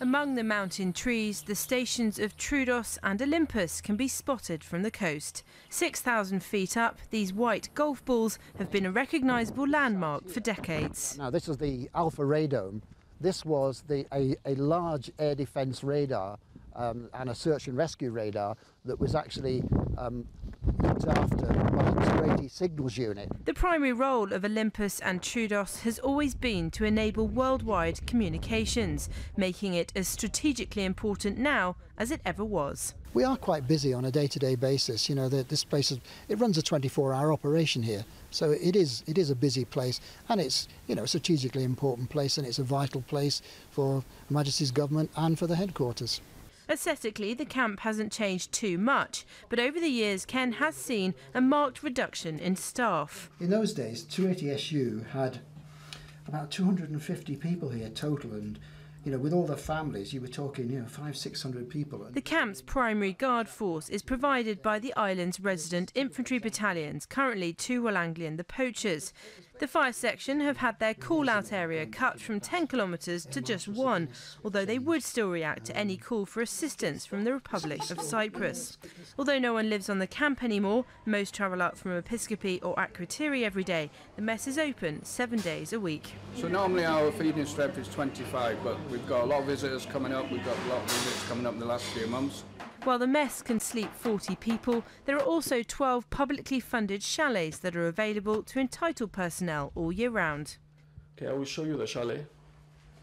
Among the mountain trees, the stations of Troodos and Olympus can be spotted from the coast. 6,000 feet up, these white golf balls have been a recognisable landmark for decades. Now, this is the Alpha Radome. This was the, a, a large air defence radar um, and a search and rescue radar that was actually um, looked after Signals Unit. The primary role of Olympus and Troodos has always been to enable worldwide communications, making it as strategically important now as it ever was. We are quite busy on a day-to-day basis. You know, the, this place is, it runs a 24-hour operation here, so it is it is a busy place, and it's you know a strategically important place, and it's a vital place for Her Majesty's government and for the headquarters. Aesthetically, the camp hasn't changed too much, but over the years, Ken has seen a marked reduction in staff. In those days, 280SU had about 250 people here total, and you know, with all the families, you were talking, you know, five, six hundred people. The camp's primary guard force is provided by the island's resident infantry battalions, currently two Royal Anglian, the Poachers. The fire section have had their call-out area cut from 10 kilometres to just one, although they would still react to any call for assistance from the Republic of Cyprus. Although no one lives on the camp anymore, most travel up from Episcopi or Akrotiri every day. The mess is open seven days a week. So normally our feeding strength is 25, but we've got a lot of visitors coming up. We've got a lot of visitors coming up in the last few months. While the mess can sleep 40 people, there are also 12 publicly funded chalets that are available to entitled personnel all year round. Okay, I will show you the chalet.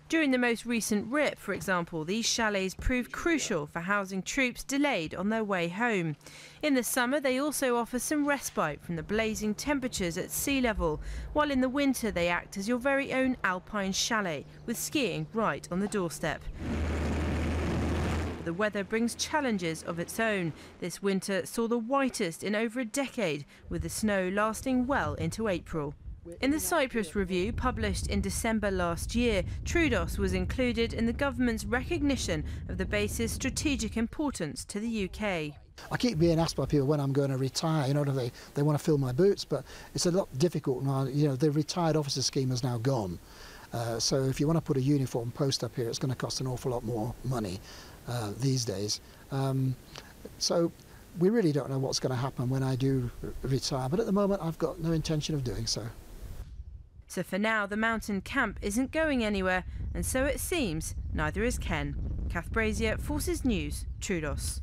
During the most recent RIP, for example, these chalets proved crucial for housing troops delayed on their way home. In the summer, they also offer some respite from the blazing temperatures at sea level, while in the winter they act as your very own alpine chalet, with skiing right on the doorstep the weather brings challenges of its own. This winter saw the whitest in over a decade, with the snow lasting well into April. In the Cyprus Review, published in December last year, Troodos was included in the government's recognition of the base's strategic importance to the UK. I keep being asked by people when I'm going to retire, you know, they, they want to fill my boots, but it's a lot difficult now. You know, the retired officer scheme is now gone. Uh, so if you want to put a uniform post up here, it's going to cost an awful lot more money uh, these days. Um, so we really don't know what's going to happen when I do retire, but at the moment I've got no intention of doing so. So for now, the mountain camp isn't going anywhere, and so it seems neither is Ken. Kath Brazier, Forces News, Troodos.